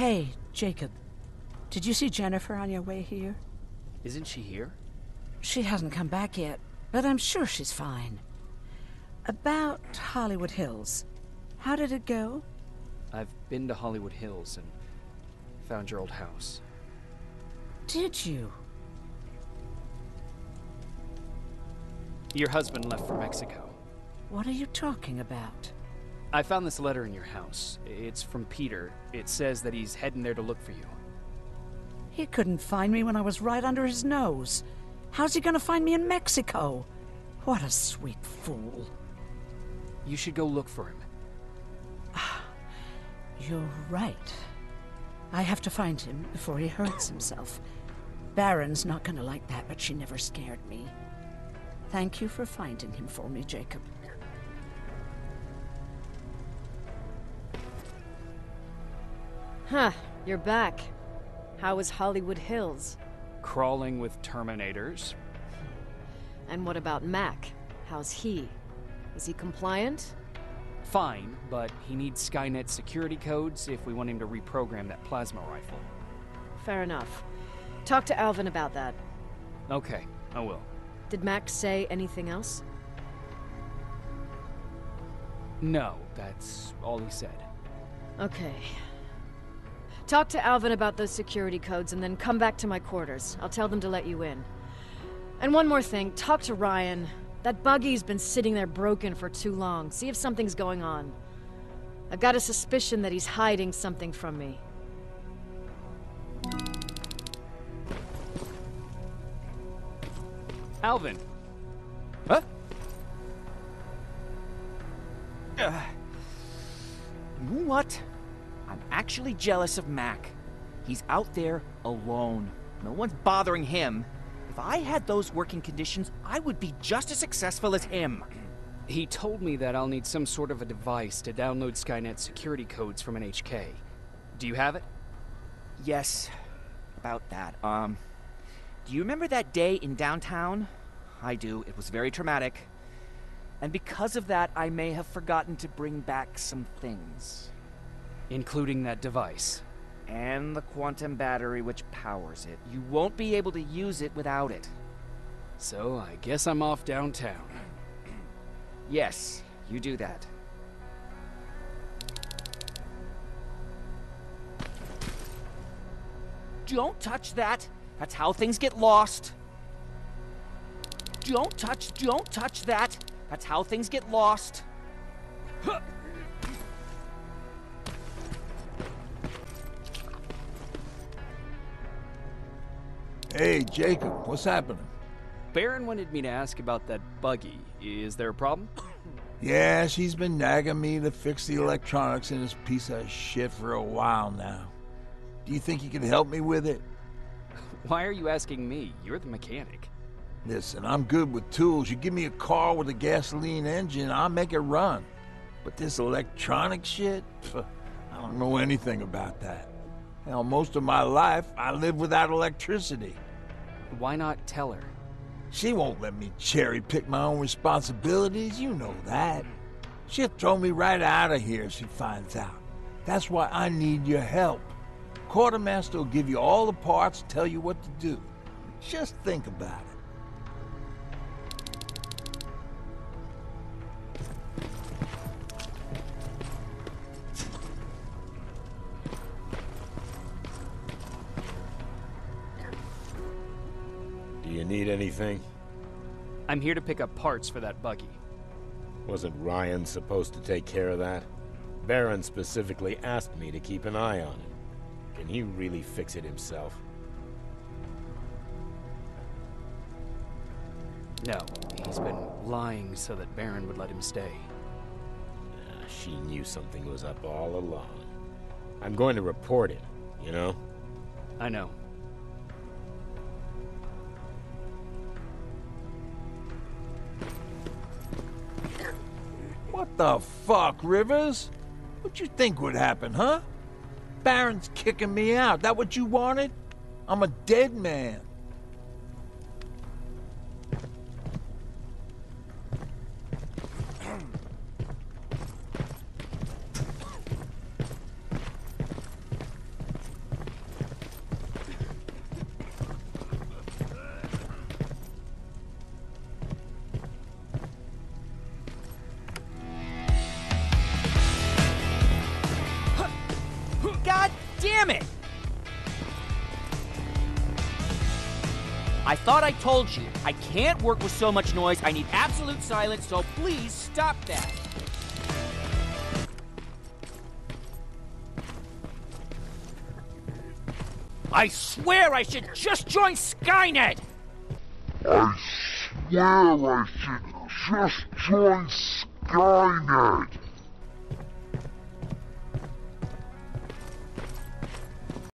Hey, Jacob. Did you see Jennifer on your way here? Isn't she here? She hasn't come back yet, but I'm sure she's fine. About Hollywood Hills. How did it go? I've been to Hollywood Hills and found your old house. Did you? Your husband left for Mexico. What are you talking about? I found this letter in your house. It's from Peter. It says that he's heading there to look for you. He couldn't find me when I was right under his nose. How's he gonna find me in Mexico? What a sweet fool. You should go look for him. You're right. I have to find him before he hurts himself. Baron's not gonna like that, but she never scared me. Thank you for finding him for me, Jacob. Huh, you're back. How was Hollywood Hills? Crawling with Terminators. And what about Mac? How's he? Is he compliant? Fine, but he needs Skynet security codes if we want him to reprogram that plasma rifle. Fair enough. Talk to Alvin about that. Okay, I will. Did Mac say anything else? No, that's all he said. Okay. Talk to Alvin about those security codes and then come back to my quarters. I'll tell them to let you in. And one more thing, talk to Ryan. That buggy's been sitting there broken for too long. See if something's going on. I've got a suspicion that he's hiding something from me. Alvin! Huh? Uh, what? I'm actually jealous of Mac. He's out there alone. No one's bothering him. If I had those working conditions, I would be just as successful as him. He told me that I'll need some sort of a device to download Skynet security codes from an HK. Do you have it? Yes, about that. Um, do you remember that day in downtown? I do. It was very traumatic. And because of that, I may have forgotten to bring back some things. Including that device. And the quantum battery which powers it. You won't be able to use it without it. So I guess I'm off downtown. Yes, you do that. Don't touch that! That's how things get lost! Don't touch, don't touch that! That's how things get lost! Hey, Jacob, what's happening? Baron wanted me to ask about that buggy. Is there a problem? Yeah, she's been nagging me to fix the electronics in this piece of shit for a while now. Do you think you can help me with it? Why are you asking me? You're the mechanic. Listen, I'm good with tools. You give me a car with a gasoline engine, I'll make it run. But this electronic shit, pff, I don't know anything about that. Hell, most of my life, I lived without electricity. Why not tell her? She won't let me cherry pick my own responsibilities, you know that. She'll throw me right out of here if she finds out. That's why I need your help. Quartermaster will give you all the parts, tell you what to do. Just think about it. Need anything? I'm here to pick up parts for that buggy. Wasn't Ryan supposed to take care of that? Baron specifically asked me to keep an eye on him. Can he really fix it himself? No, he's been lying so that Baron would let him stay. Ah, she knew something was up all along. I'm going to report it, you know? I know. The fuck, Rivers? What you think would happen, huh? Baron's kicking me out. That what you wanted? I'm a dead man. Damn it! I thought I told you. I can't work with so much noise. I need absolute silence, so please stop that. I swear I should just join Skynet! I swear I should just join Skynet.